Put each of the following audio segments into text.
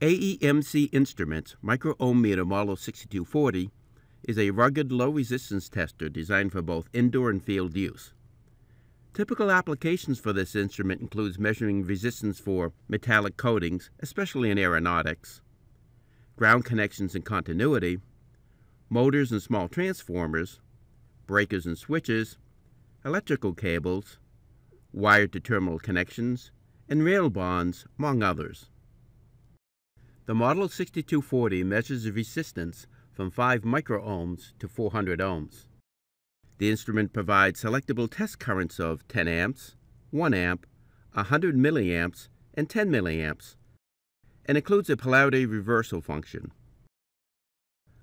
AEMC Instruments Micro Ohm Meter Model 6240 is a rugged low resistance tester designed for both indoor and field use. Typical applications for this instrument includes measuring resistance for metallic coatings, especially in aeronautics, ground connections and continuity, motors and small transformers, breakers and switches, electrical cables, wired to terminal connections, and rail bonds, among others. The Model 6240 measures the resistance from 5 microohms to 400 ohms. The instrument provides selectable test currents of 10 amps, 1 amp, 100 milliamps, and 10 milliamps, and includes a polarity reversal function.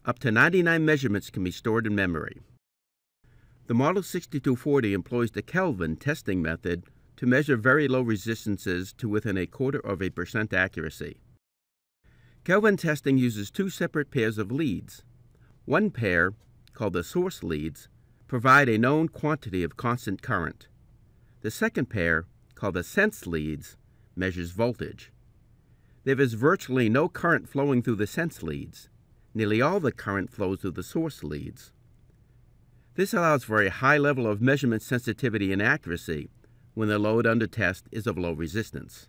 Up to 99 measurements can be stored in memory. The Model 6240 employs the Kelvin testing method to measure very low resistances to within a quarter of a percent accuracy. Kelvin testing uses two separate pairs of leads. One pair, called the source leads, provide a known quantity of constant current. The second pair, called the sense leads, measures voltage. There is virtually no current flowing through the sense leads. Nearly all the current flows through the source leads. This allows for a high level of measurement sensitivity and accuracy when the load under test is of low resistance.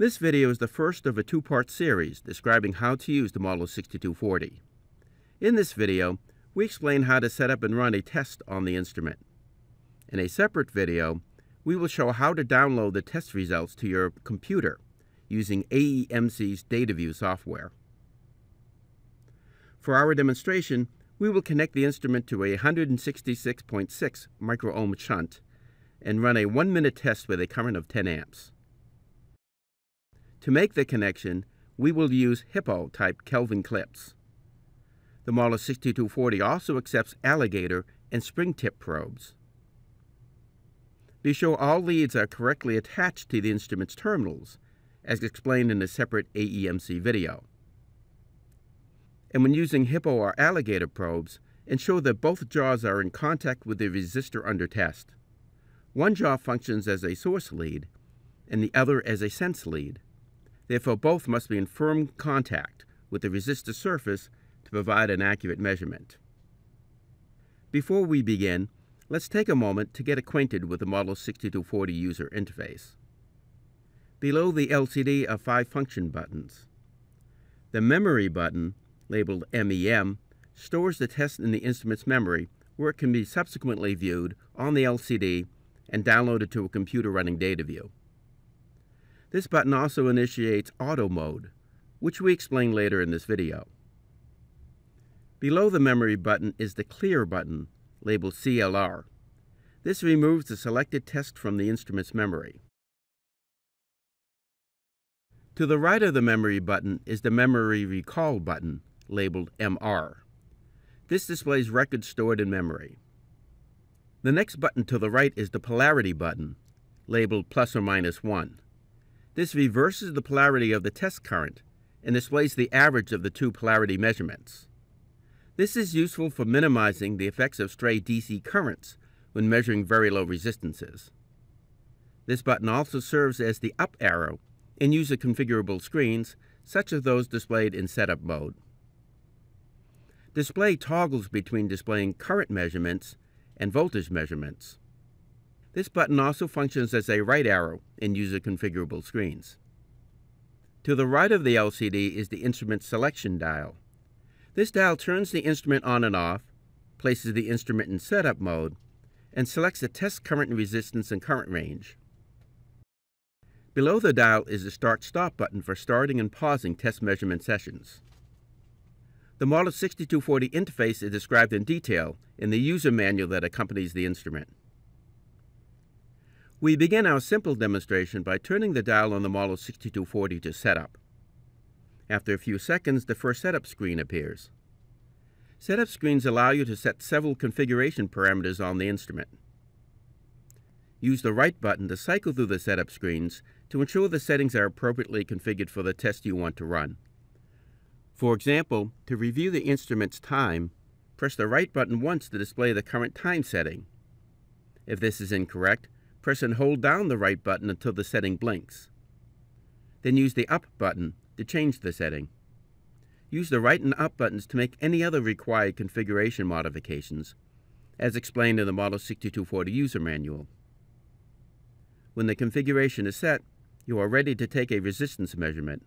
This video is the first of a two-part series describing how to use the Model 6240. In this video, we explain how to set up and run a test on the instrument. In a separate video, we will show how to download the test results to your computer using AEMC's DataView software. For our demonstration, we will connect the instrument to a 166.6 microohm shunt and run a one-minute test with a current of 10 amps. To make the connection, we will use HIPPO-type Kelvin clips. The Model 6240 also accepts alligator and spring tip probes. Be sure all leads are correctly attached to the instrument's terminals, as explained in a separate AEMC video. And when using HIPPO or alligator probes, ensure that both jaws are in contact with the resistor under test. One jaw functions as a source lead, and the other as a sense lead. Therefore, both must be in firm contact with the resistor surface to provide an accurate measurement. Before we begin, let's take a moment to get acquainted with the Model 6240 user interface. Below the LCD are five function buttons. The Memory button, labeled MEM, stores the test in the instrument's memory where it can be subsequently viewed on the LCD and downloaded to a computer running DataView. This button also initiates auto mode, which we explain later in this video. Below the memory button is the Clear button, labeled CLR. This removes the selected test from the instrument's memory. To the right of the memory button is the Memory Recall button, labeled MR. This displays records stored in memory. The next button to the right is the Polarity button, labeled plus or minus 1. This reverses the polarity of the test current and displays the average of the two polarity measurements. This is useful for minimizing the effects of stray DC currents when measuring very low resistances. This button also serves as the up arrow in user configurable screens, such as those displayed in setup mode. Display toggles between displaying current measurements and voltage measurements. This button also functions as a right arrow in user configurable screens. To the right of the LCD is the instrument selection dial. This dial turns the instrument on and off, places the instrument in setup mode, and selects the test current and resistance and current range. Below the dial is the Start-Stop button for starting and pausing test measurement sessions. The Model 6240 interface is described in detail in the user manual that accompanies the instrument. We begin our simple demonstration by turning the dial on the Model 6240 to Setup. After a few seconds, the first setup screen appears. Setup screens allow you to set several configuration parameters on the instrument. Use the right button to cycle through the setup screens to ensure the settings are appropriately configured for the test you want to run. For example, to review the instrument's time, press the right button once to display the current time setting. If this is incorrect, press and hold down the right button until the setting blinks. Then use the Up button to change the setting. Use the right and up buttons to make any other required configuration modifications, as explained in the Model 6240 user manual. When the configuration is set, you are ready to take a resistance measurement.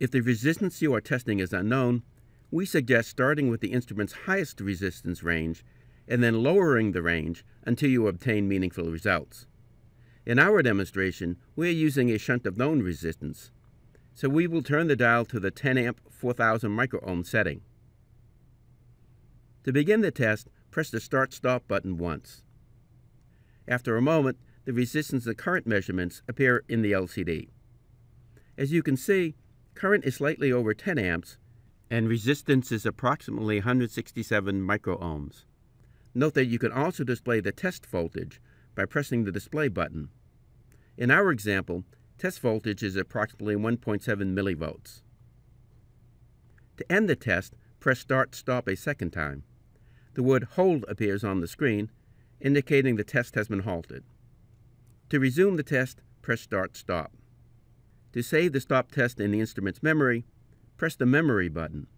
If the resistance you are testing is unknown, we suggest starting with the instrument's highest resistance range and then lowering the range until you obtain meaningful results. In our demonstration, we are using a shunt of known resistance, so we will turn the dial to the 10 amp 4000 microohm setting. To begin the test, press the Start-Stop button once. After a moment, the resistance and current measurements appear in the LCD. As you can see, current is slightly over 10 amps, and resistance is approximately 167 microohms. Note that you can also display the test voltage by pressing the display button. In our example, test voltage is approximately 1.7 millivolts. To end the test, press Start Stop a second time. The word Hold appears on the screen, indicating the test has been halted. To resume the test, press Start Stop. To save the stop test in the instrument's memory, press the Memory button.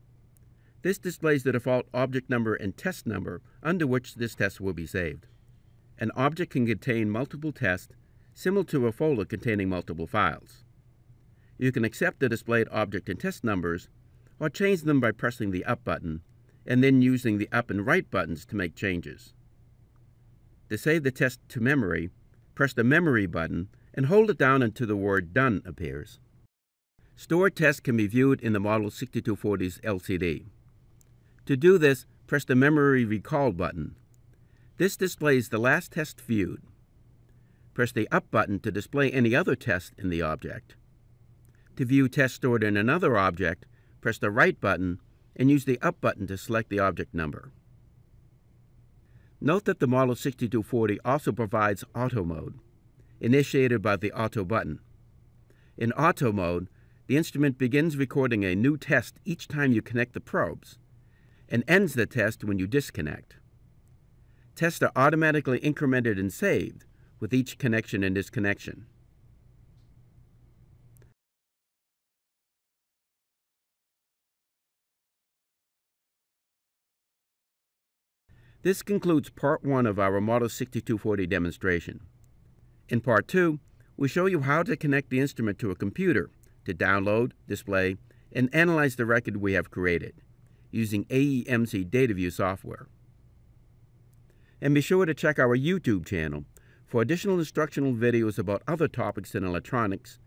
This displays the default object number and test number under which this test will be saved. An object can contain multiple tests, similar to a folder containing multiple files. You can accept the displayed object and test numbers, or change them by pressing the Up button, and then using the Up and Right buttons to make changes. To save the test to memory, press the Memory button and hold it down until the word Done appears. Stored tests can be viewed in the Model 6240's LCD. To do this, press the Memory Recall button. This displays the last test viewed. Press the Up button to display any other test in the object. To view tests stored in another object, press the Right button and use the Up button to select the object number. Note that the Model 6240 also provides Auto Mode, initiated by the Auto button. In Auto Mode, the instrument begins recording a new test each time you connect the probes and ends the test when you disconnect. Tests are automatically incremented and saved with each connection and disconnection. This concludes part 1 of our Model 6240 demonstration. In part 2, we show you how to connect the instrument to a computer to download, display, and analyze the record we have created using AEMC DataView software. And be sure to check our YouTube channel for additional instructional videos about other topics in electronics,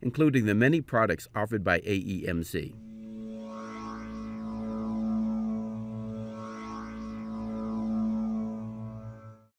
including the many products offered by AEMC.